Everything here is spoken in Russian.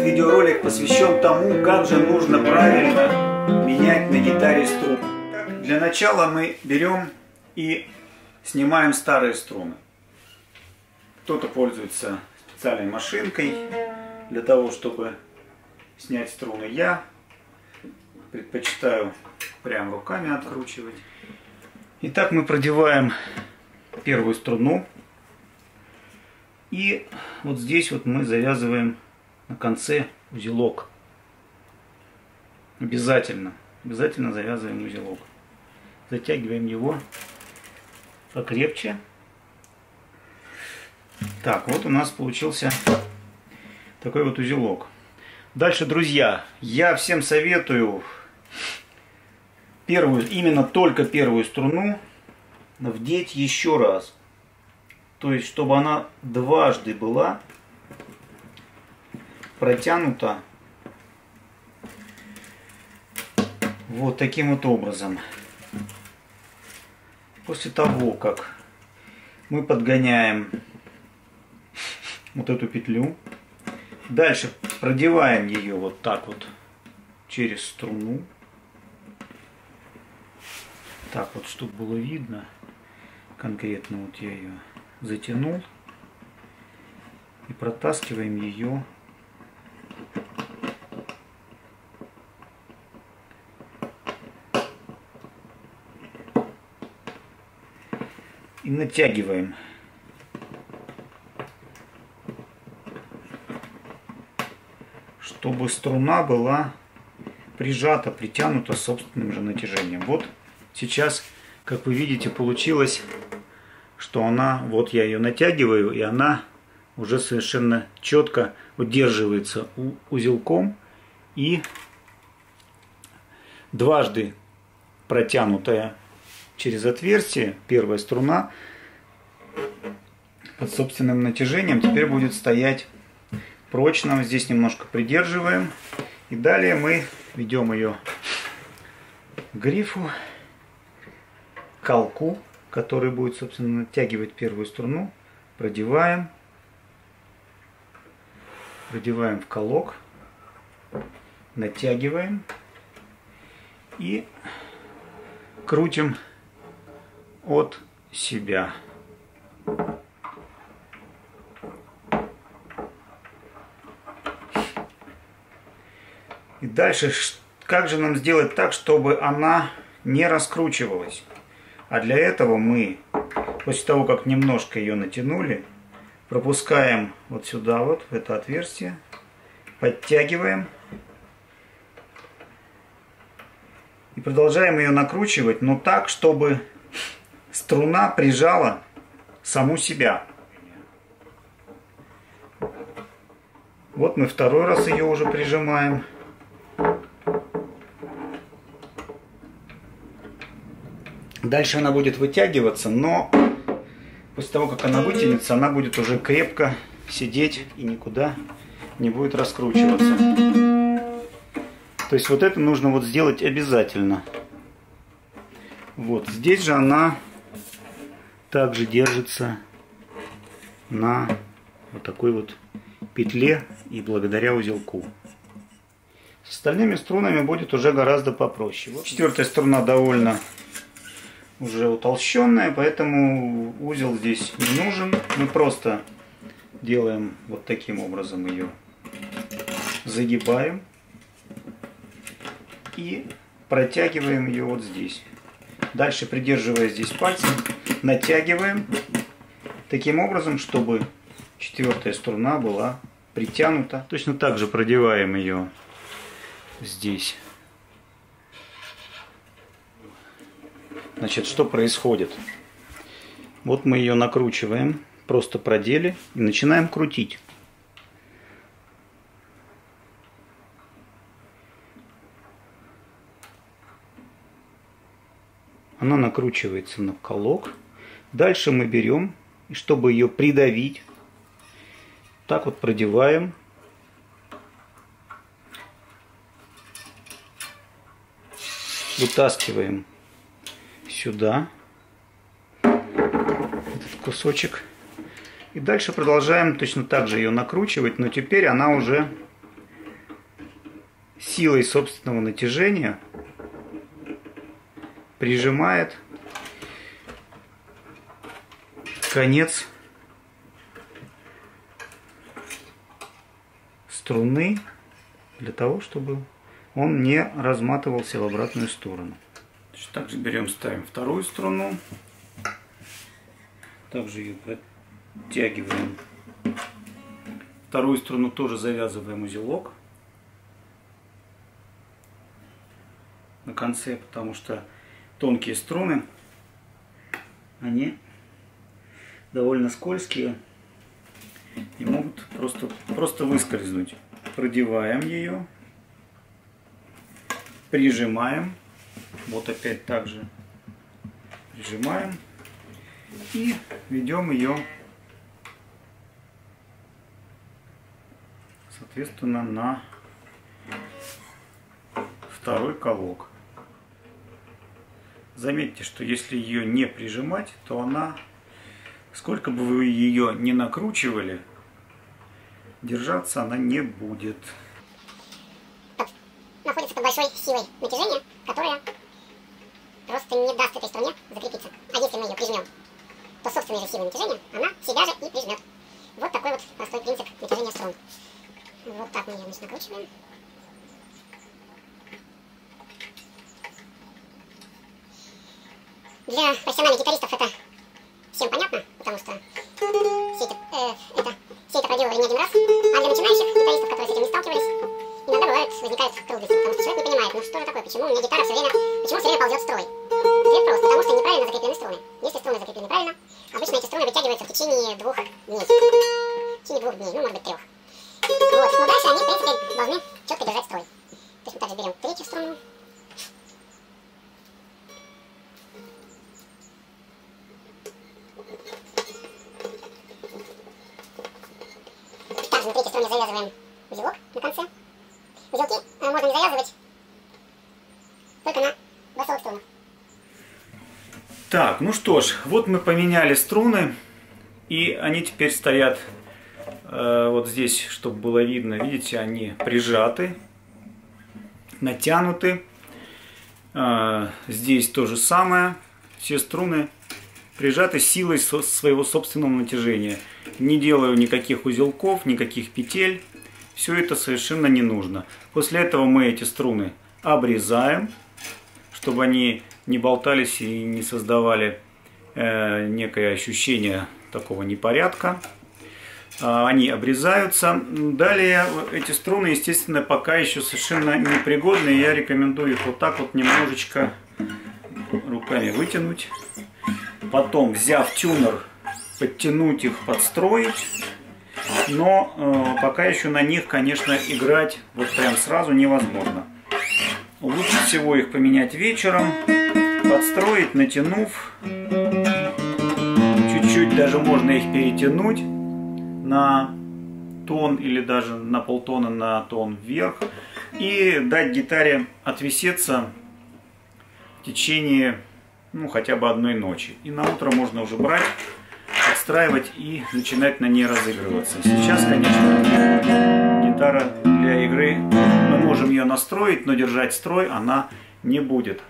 Этот видеоролик посвящен тому, как же нужно правильно менять на гитаре струны. Для начала мы берем и снимаем старые струны. Кто-то пользуется специальной машинкой для того, чтобы снять струны. Я предпочитаю прям руками откручивать. Итак, мы продеваем первую струну. И вот здесь вот мы завязываем на конце узелок. Обязательно. Обязательно завязываем узелок. Затягиваем его покрепче. Так, вот у нас получился такой вот узелок. Дальше, друзья, я всем советую первую, именно только первую струну вдеть еще раз. То есть, чтобы она дважды была протянута вот таким вот образом. После того, как мы подгоняем вот эту петлю, дальше продеваем ее вот так вот через струну. Так вот, чтобы было видно конкретно, вот я ее затянул и протаскиваем ее и натягиваем. Чтобы струна была прижата, притянута собственным же натяжением. Вот сейчас, как вы видите, получилось, что она, вот я ее натягиваю, и она уже совершенно четко удерживается узелком и дважды протянутая через отверстие, первая струна под собственным натяжением теперь будет стоять прочно. Здесь немножко придерживаем. И далее мы ведем ее грифу, колку, который будет, собственно, натягивать первую струну. Продеваем. Продеваем в колок. Натягиваем. И крутим от себя. И дальше, как же нам сделать так, чтобы она не раскручивалась? А для этого мы, после того, как немножко ее натянули, пропускаем вот сюда вот, в это отверстие, подтягиваем и продолжаем ее накручивать, но так, чтобы струна прижала саму себя. Вот мы второй раз ее уже прижимаем. Дальше она будет вытягиваться, но после того, как она вытянется, она будет уже крепко сидеть и никуда не будет раскручиваться. То есть вот это нужно вот сделать обязательно. Вот здесь же она также держится на вот такой вот петле и благодаря узелку. С остальными струнами будет уже гораздо попроще. Вот четвертая струна довольно уже утолщенная, поэтому узел здесь не нужен. Мы просто делаем вот таким образом ее, загибаем и протягиваем ее вот здесь. Дальше, придерживая здесь пальцем, натягиваем таким образом, чтобы четвертая струна была притянута. Точно так же продеваем ее здесь. Значит, что происходит? Вот мы ее накручиваем, просто продели и начинаем крутить. Она накручивается на колок. Дальше мы берем, и чтобы ее придавить, так вот продеваем. Вытаскиваем сюда этот кусочек. И дальше продолжаем точно так же ее накручивать, но теперь она уже силой собственного натяжения прижимает конец струны для того, чтобы он не разматывался в обратную сторону. Также берем, ставим вторую струну. Также ее протягиваем. Вторую струну тоже завязываем узелок. На конце, потому что тонкие струны, они довольно скользкие и могут просто, просто выскользнуть. Продеваем ее, прижимаем, вот опять также прижимаем и ведем ее соответственно на второй колок. Заметьте, что если ее не прижимать, то она Сколько бы вы ее не накручивали, держаться она не будет. Находится под большой силой натяжения, которая просто не даст этой струне закрепиться. А если мы ее прижмем, то собственной же силой натяжения она себя же и прижмет. Вот такой вот простой принцип натяжения струн. Вот так мы ее значит, накручиваем. Для профессиональных гитаристов это всем понятно, потому что все это, э, это, все это проделывали не один раз. А для начинающих гитаристов, которые с этим не сталкивались, иногда бывают, возникают трудности, потому что человек не понимает, ну что же такое, почему у меня гитара все время, почему все время ползет строй. Ответ прост, потому что неправильно закреплены струны. Если струны закреплены правильно, обычно эти струны вытягиваются в течение двух дней. В течение двух дней, ну может быть трех. Вот, но дальше они, в принципе, должны четко держать строй. То есть мы также берем третью струну, завязываем узелок на конце. Узелки э, можно не завязывать только на басовых струнах. Так, ну что ж, вот мы поменяли струны, и они теперь стоят э, вот здесь, чтобы было видно. Видите, они прижаты, натянуты. Э, здесь то же самое. Все струны прижаты силой своего собственного натяжения. Не делаю никаких узелков, никаких петель. Все это совершенно не нужно. После этого мы эти струны обрезаем, чтобы они не болтались и не создавали э, некое ощущение такого непорядка. Э, они обрезаются. Далее эти струны, естественно, пока еще совершенно непригодны. Я рекомендую их вот так вот немножечко руками вытянуть. Потом, взяв тюнер, подтянуть их, подстроить. Но э, пока еще на них, конечно, играть вот прям сразу невозможно. Лучше всего их поменять вечером, подстроить, натянув. Чуть-чуть даже можно их перетянуть на тон или даже на полтона на тон вверх. И дать гитаре отвисеться в течение ну, хотя бы одной ночи. И на утро можно уже брать, отстраивать и начинать на ней разыгрываться. Сейчас, конечно, гитара для игры, мы можем ее настроить, но держать строй она не будет.